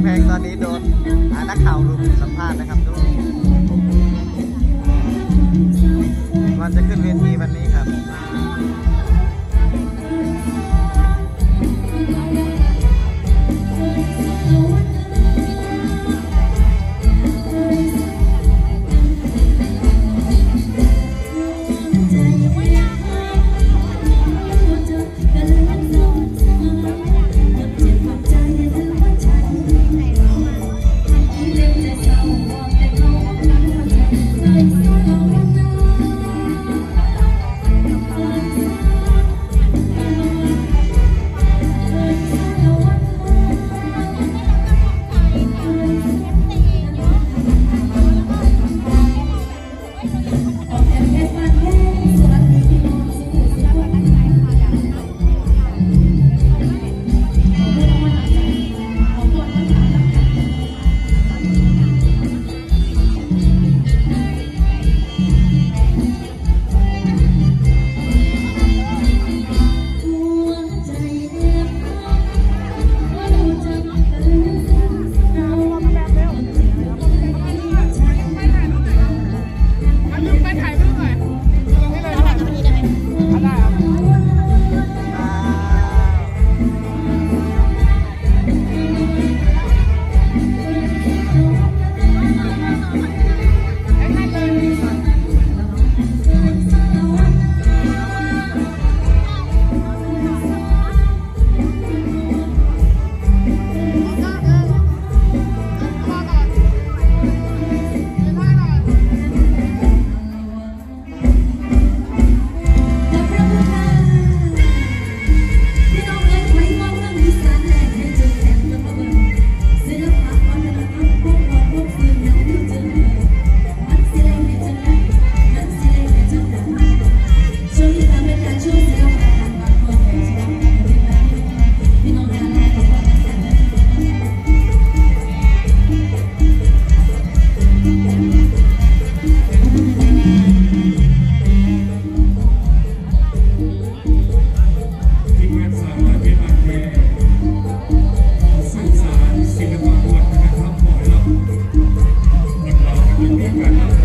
ำแพงตอนนี้โดนนักข่าวรุมสัมภาษณ์นะครับทุกวันจะขึ้นเวทีวันนี้ Amen.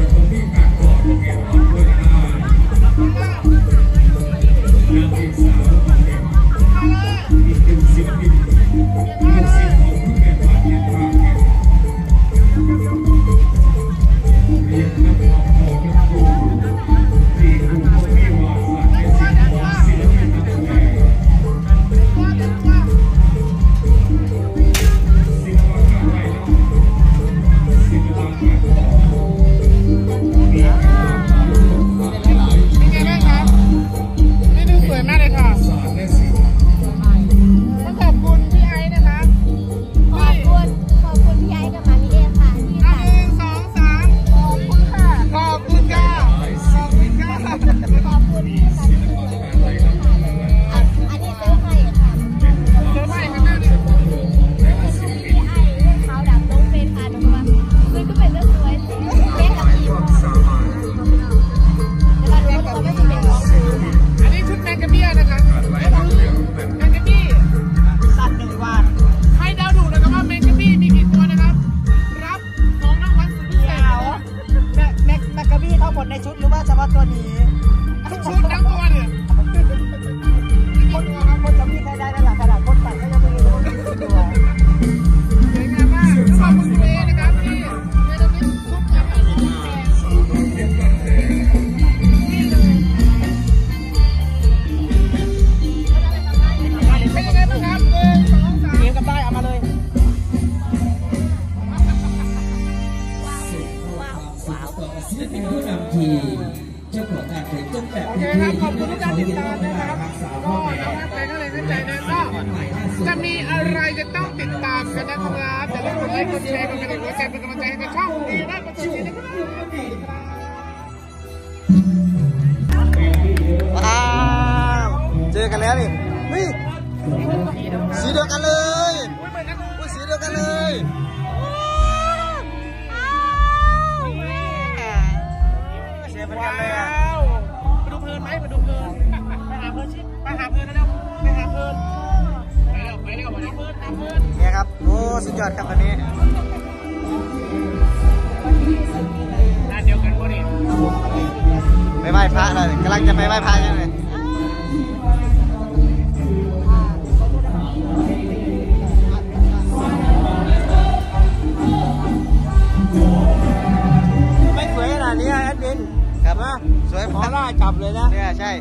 โอเคครับขอบคุณทุกการติดตามนะครับก็นะครับใครก็เลยตั้งใจนะก็จะมีอะไรจะต้องติดตามกันนะครับเดี๋ยวเราไลค์กดแชร์กันระดิ่งหัวใจเป็นกำลังใจให้กับช่องดีนะประจุนะครับเจอกันแล้วนี่เฮ้สีเดียวกันเลยอุ้ยสีเดียวกันเลยเสียเป็นกันเลย เนี่ยครับ โอ้ สุดยอดครับคันนี้ไปไหว้พระเลยกำลังจะไปไหว้พระยังไง สวยพอล่าจับเลยนะ เนี่ยใช่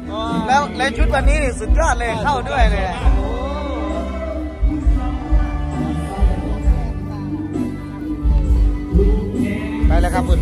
แล้วแล้วชุดวันนี้นี่สุดยอดเลยเข้าด้วยเลยไปแล้วครับคุณ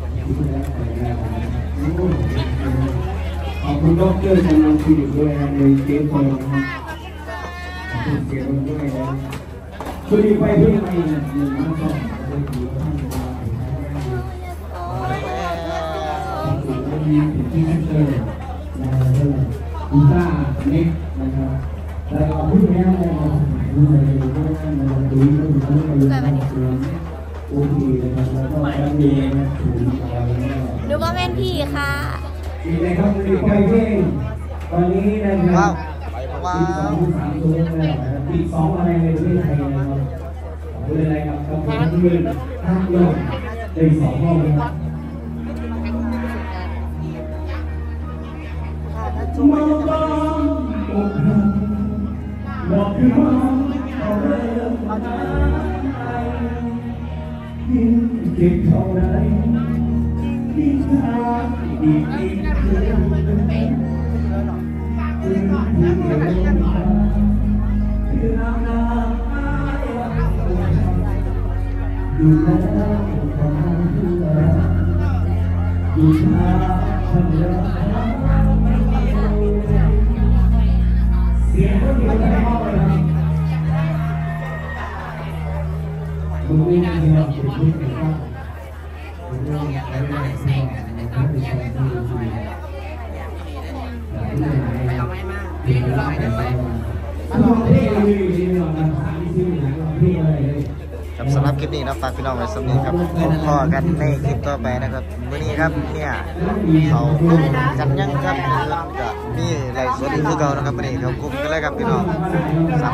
ขอบคุณดอกเตอรชันนันทีด้วยนะในเกมบอลนะครับขอบคุณเกมบอลด้วยนะช่วยไปเพื่อไปนะหนึ่งน้ำสองขอบคุณท่านขอบคุณท่านมีที่นักเตะนะครับอีซ่าเน็กนะครับแล้วก็ผู้แม่ในมสมัยนู้นเลยก็ได้มาดูก็ดูก็ไปดู อโอเคนะครับแล้วก็การเรียนนะถูกอะไรเนี่ยหนูว่าแม่นพี่ค่ะ มีอะครับมีใครเพลงวันนี้นะคว้ารับว้าปีสองสามตัวนะครับปีสองอะไรในประเทศไทยนะครับขอบคุณอะไรครับกับการที่ห้าโลกได้สองรอบนะครับมองบ้านอกหักบอกคือว่าเอาเรื่องมา ได้ยิ่งเก็บเท่าไรยิ่งทางดีดีเกินดูแลความดูแลดูแลฉันรักเสียงก็ดีใจมากเลยนะคุณไม่ได้ยินเราเป็นผู้เป็นข้าคุณเรื่องอะไรอะไรสิ่งที่เราเป็นคนที่ดีแต่ที่ไหนที่เราเป็นไปถ้าเราที่เราอยู่ที่เราทำที่ไหนเราที่อะ ครับสำหรับคลิปนี้นะฝากพี่น้องไว้สำนีครับพบพอกันในคลิปต่อไปนะครับวันนี้ครับเนี่ยเขากลุ่มกันยังครับก็มีไลฟ์สดอีกคือเก่านะครับวันนี้เขากลุ่มกันเลยครับพี่น้อง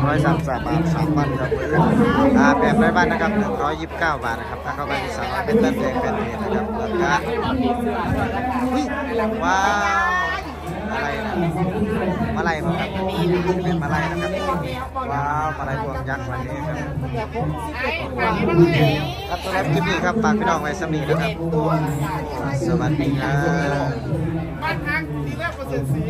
333บาท3วันครับอ่าแบบในบ้านนะครับ129บาทนะครับถ้าเข้าไปที่สามารถเป็นต้นแดงเป็นนี้นะครับแล้วก็ว้าวอะไรนะ ลัยครับเป็นมาลัยนะครับว้าวมาลัยพวงยักษ์วันนี้ครับครับสำหรับคลิปนี้ครับฝากพี่น้องไว้สำนีนะครับ สวัสดีครับบ้านพักทีแรกเปอร์เซ็นต์สี